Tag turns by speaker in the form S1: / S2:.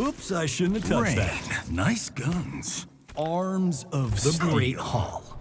S1: Oops, I shouldn't have touched
S2: Rain.
S1: that.
S2: Nice guns.
S1: Arms of
S2: The
S1: steel.
S2: Great Hall.